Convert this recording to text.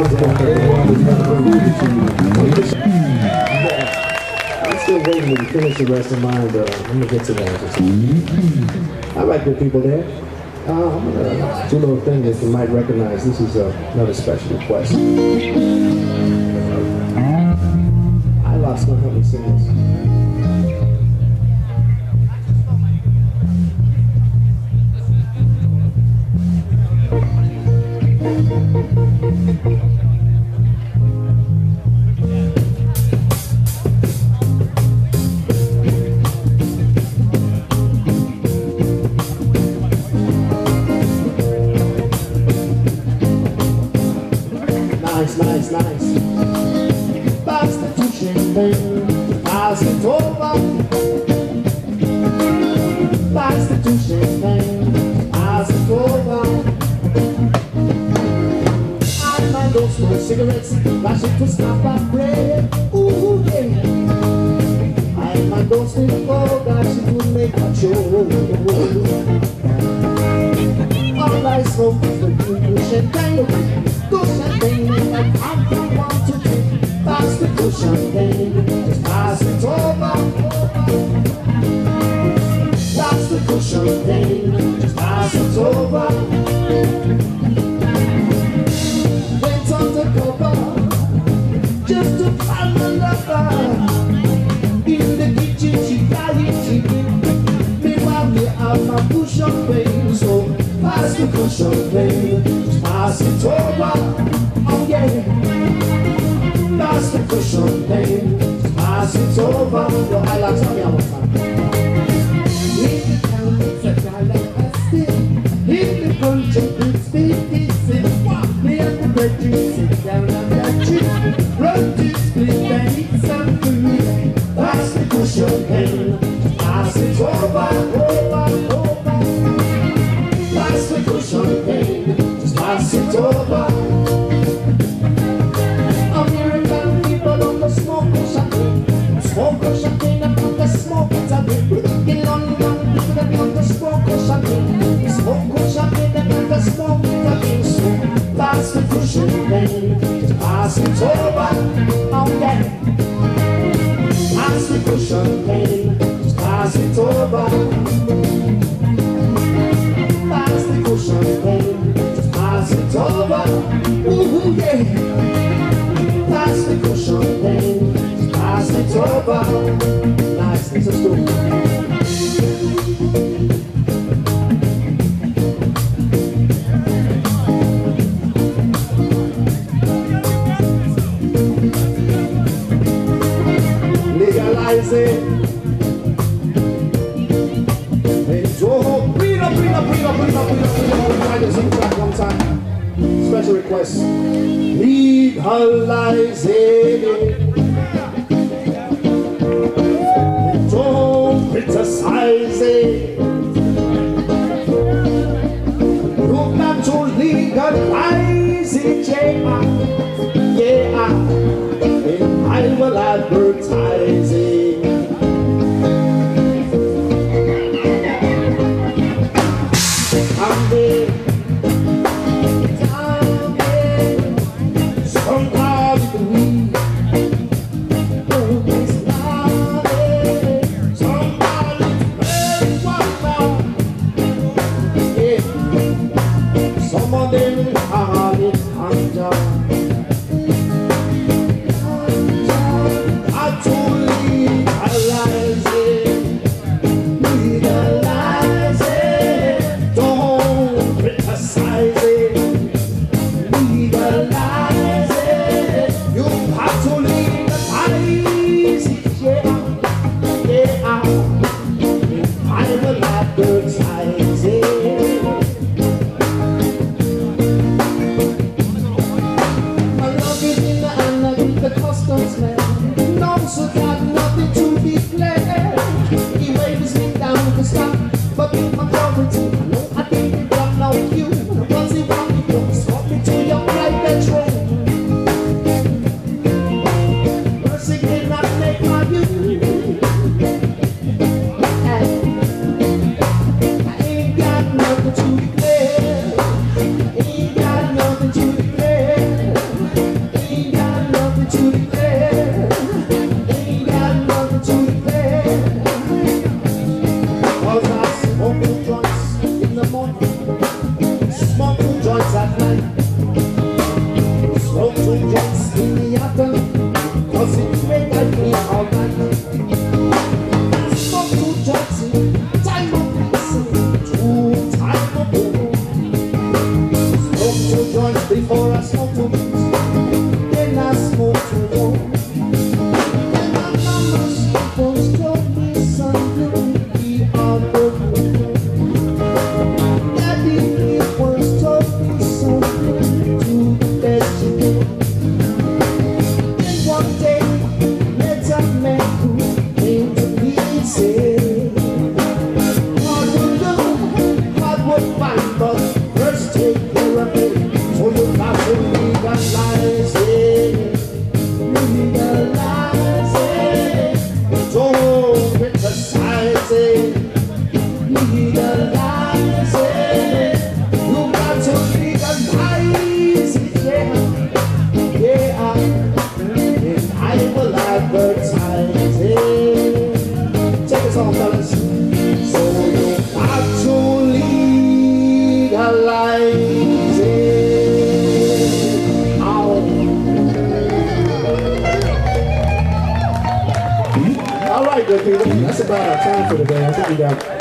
I'm still waiting to finish the rest of mine, but I'm gonna get to that. I like the people there. Uh, I'm gonna do a little thing that you might recognize. This is uh, another special request. I lost gonna help pass it over. I man don't cigarettes, flash it to stop and pray. Ooh, yeah. I man don't smoke, oh it will make a show. All I smoke is the blue champagne. Go champagne, like I'm the one to drink. Pass pain, so pass the cushion just pass it over. Oh yeah, pass the cushion just pass it over. Yo, I like man. Pain, just pass it over. Oh yeah. Pass the cushion pain, pass it over. Pass the Special request. Don't criticize it. You've got to legalize it, yeah. Ah. Yeah. Ah. And I will advertise toda razón, pero que